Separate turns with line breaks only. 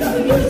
Yeah.